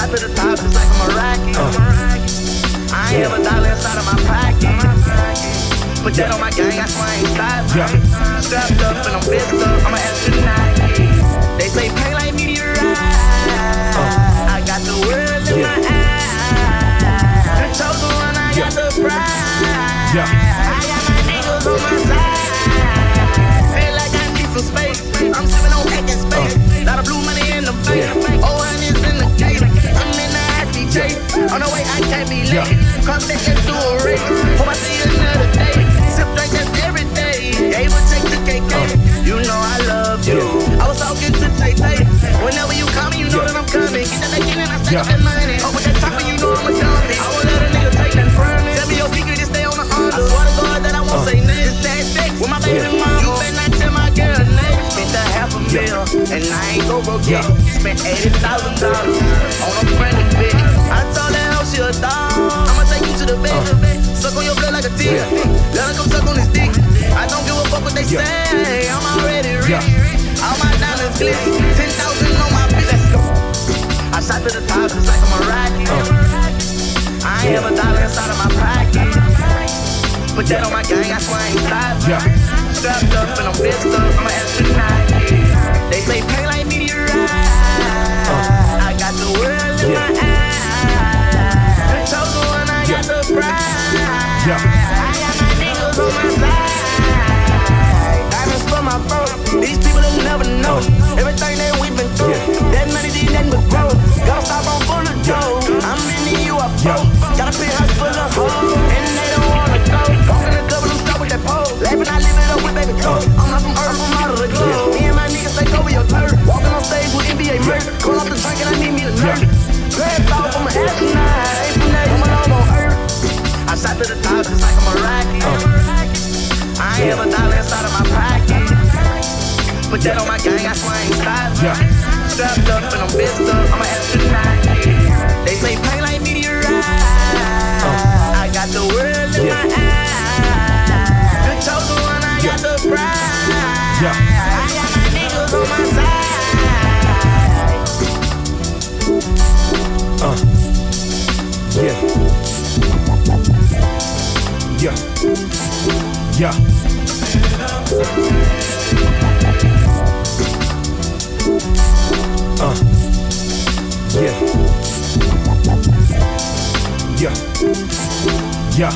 shot to the just like I'm a rocket. Oh. I ain't have a dollar inside of my pocket. Put that on my gang, I swear I ain't stopping. Yeah. Strapped up and I'm pissed up, I'm an astronaut. They say pain like meteorite. Oh. I got the world in my eyes. On the way, I can't be late. Yeah. Come back, let's do a race. Hope I see another day. Sip drink, that's every day. Gave a check to KK. Uh. You know I love you. I was talking to Tay Tay. Whenever you call me, you know that I'm coming. Get that again and I up Yeah. that money. Open that top and you know I'm a dummy. I won't let a nigga take that from me. Tell me your secret and stay on the under. I swear to God that I won't uh. say nothing. It's sad sex with my baby mama. You better not tell my girl nothing. Spent a half a mil and I ain't go broke yet. Spent eighty thousand dollars on a brand new Suck on your blood like a tick. Let her come suck on his dick. I don't give a fuck what they Yeah. say. I'm already rich. Yeah. All my diamonds glitz. Ten thousand on my bitch. Let's go. I shot to the top just like I'm a rocket. Oh. I ain't have a dollar inside of my pocket. Put that on my gang, I swear I ain't stopping. Yeah. Strapped up and I'm pissed up, I'm an astronaut. They Joe. I'm not from Earth, I'm out of the club. Me and my niggas take over your turf. Walking on stage with NBA merch. Call up the drink and I need me a nurse. Grabbed off, I'm an astronaut. Ain't from that, I'm alone on Earth. I shot to the top just like I'm a rocket. I ain't have a dollar inside of my pocket. Put that on my gang, I swear I ain't. Strapped up and I'm pissed up, I'm an astronaut. Yeah. Yeah. Yeah. Uh. Yeah. Yeah. Yeah.